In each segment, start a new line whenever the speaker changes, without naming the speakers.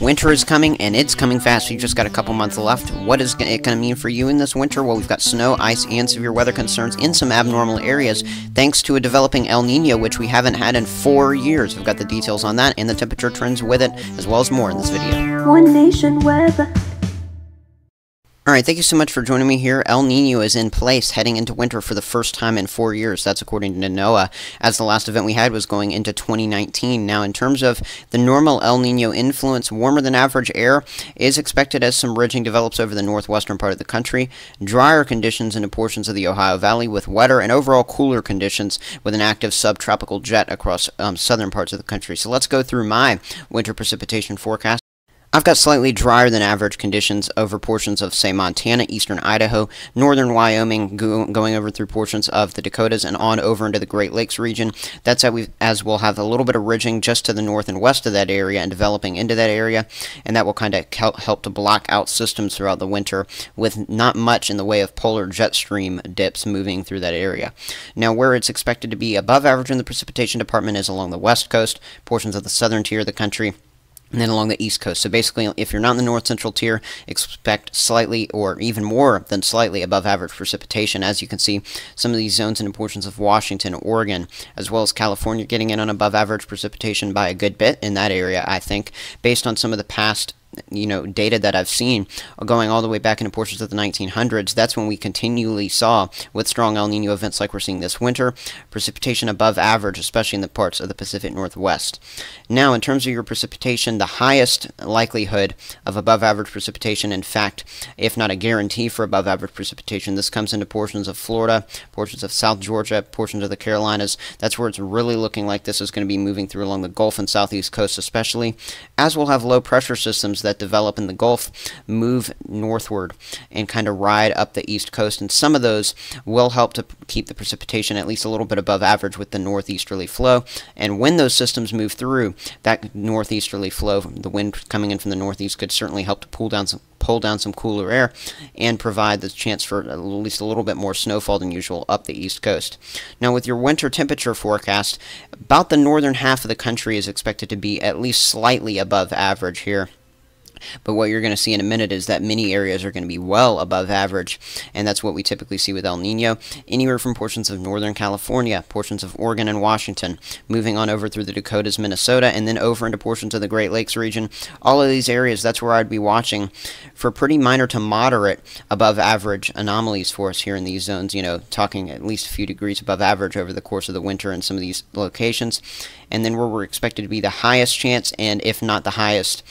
Winter is coming, and it's coming fast. You just got a couple months left. What is it going to mean for you in this winter? Well, we've got snow, ice, and severe weather concerns in some abnormal areas, thanks to a developing El Nino, which we haven't had in four years. We've got the details on that and the temperature trends with it, as well as more in this video.
One Nation Weather.
Alright, thank you so much for joining me here. El Nino is in place heading into winter for the first time in four years. That's according to NOAA, as the last event we had was going into 2019. Now, in terms of the normal El Nino influence, warmer than average air is expected as some ridging develops over the northwestern part of the country. Drier conditions into portions of the Ohio Valley with wetter and overall cooler conditions with an active subtropical jet across um, southern parts of the country. So let's go through my winter precipitation forecast. I've got slightly drier than average conditions over portions of, say, Montana, eastern Idaho, northern Wyoming, go going over through portions of the Dakotas and on over into the Great Lakes region. That's how we, as we'll have a little bit of ridging just to the north and west of that area and developing into that area, and that will kind of help to block out systems throughout the winter with not much in the way of polar jet stream dips moving through that area. Now, where it's expected to be above average in the precipitation department is along the west coast, portions of the southern tier of the country, and then along the east coast. So basically, if you're not in the north central tier, expect slightly or even more than slightly above average precipitation. As you can see, some of these zones and portions of Washington, Oregon, as well as California getting in on above average precipitation by a good bit in that area, I think, based on some of the past you know data that I've seen going all the way back into portions of the 1900s that's when we continually saw with strong El Nino events like we're seeing this winter precipitation above average especially in the parts of the Pacific Northwest. Now in terms of your precipitation the highest likelihood of above average precipitation in fact if not a guarantee for above average precipitation this comes into portions of Florida portions of South Georgia portions of the Carolinas. That's where it's really looking like this is going to be moving through along the Gulf and Southeast coast especially as we'll have low pressure systems that develop in the Gulf move northward and kind of ride up the east coast, and some of those will help to keep the precipitation at least a little bit above average with the northeasterly flow. And when those systems move through, that northeasterly flow, the wind coming in from the northeast, could certainly help to pull down some pull down some cooler air and provide the chance for at least a little bit more snowfall than usual up the east coast. Now with your winter temperature forecast, about the northern half of the country is expected to be at least slightly above average here. But what you're going to see in a minute is that many areas are going to be well above average, and that's what we typically see with El Nino. Anywhere from portions of Northern California, portions of Oregon and Washington, moving on over through the Dakotas, Minnesota, and then over into portions of the Great Lakes region. All of these areas, that's where I'd be watching for pretty minor to moderate above average anomalies for us here in these zones, you know, talking at least a few degrees above average over the course of the winter in some of these locations. And then where we're expected to be the highest chance, and if not the highest,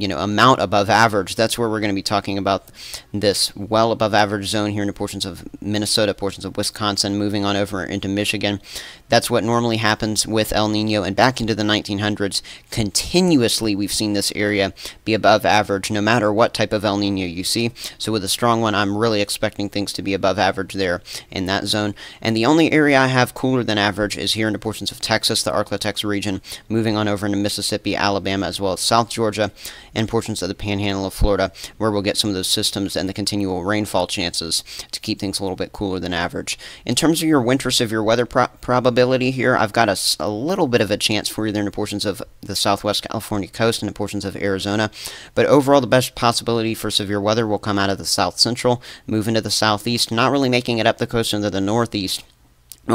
you know amount above average that's where we're going to be talking about this well above average zone here in portions of Minnesota portions of Wisconsin moving on over into Michigan. That's what normally happens with El Nino and back into the 1900s continuously we've seen this area be above average no matter what type of El Nino you see. So with a strong one I'm really expecting things to be above average there in that zone. And the only area I have cooler than average is here into portions of Texas the Arklatex region moving on over into Mississippi Alabama as well as South Georgia and portions of the panhandle of Florida, where we'll get some of those systems and the continual rainfall chances to keep things a little bit cooler than average. In terms of your winter severe weather pro probability here, I've got a, a, little bit of a chance for you there in the portions of the southwest California coast and in portions of Arizona, but overall the best possibility for severe weather will come out of the south central, move into the southeast, not really making it up the coast into the northeast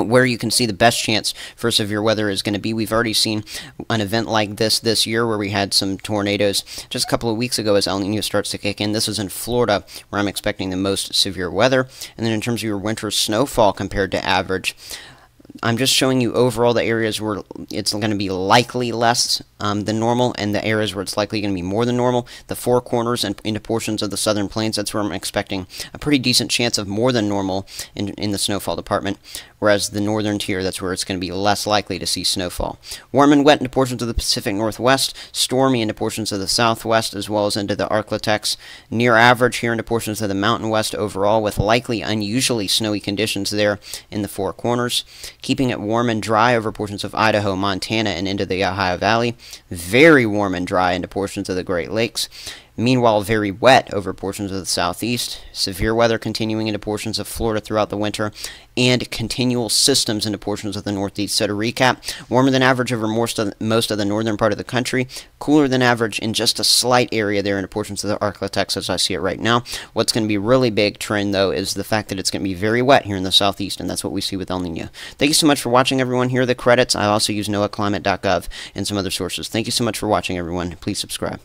where you can see the best chance for severe weather is going to be. We've already seen an event like this this year where we had some tornadoes just a couple of weeks ago as El Nino starts to kick in. This is in Florida where I'm expecting the most severe weather. And then in terms of your winter snowfall compared to average, I'm just showing you overall the areas where it's going to be likely less um, than normal and the areas where it's likely going to be more than normal. The four corners and into portions of the southern plains, that's where I'm expecting a pretty decent chance of more than normal in, in the snowfall department, whereas the northern tier, that's where it's going to be less likely to see snowfall. Warm and wet into portions of the Pacific Northwest, stormy into portions of the Southwest, as well as into the Arklatex, near average here into portions of the Mountain West overall, with likely unusually snowy conditions there in the four corners, keeping it warm and dry over portions of Idaho, Montana, and into the Ohio Valley, very warm and dry into portions of the Great Lakes, Meanwhile, very wet over portions of the southeast, severe weather continuing into portions of Florida throughout the winter, and continual systems into portions of the northeast. So to recap, warmer than average over most of, most of the northern part of the country, cooler than average in just a slight area there into portions of the Arklatex as I see it right now. What's going to be really big trend, though, is the fact that it's going to be very wet here in the southeast, and that's what we see with El Nino. Thank you so much for watching, everyone. Here are the credits. I also use noaaclimate.gov and some other sources. Thank you so much for watching, everyone. Please subscribe.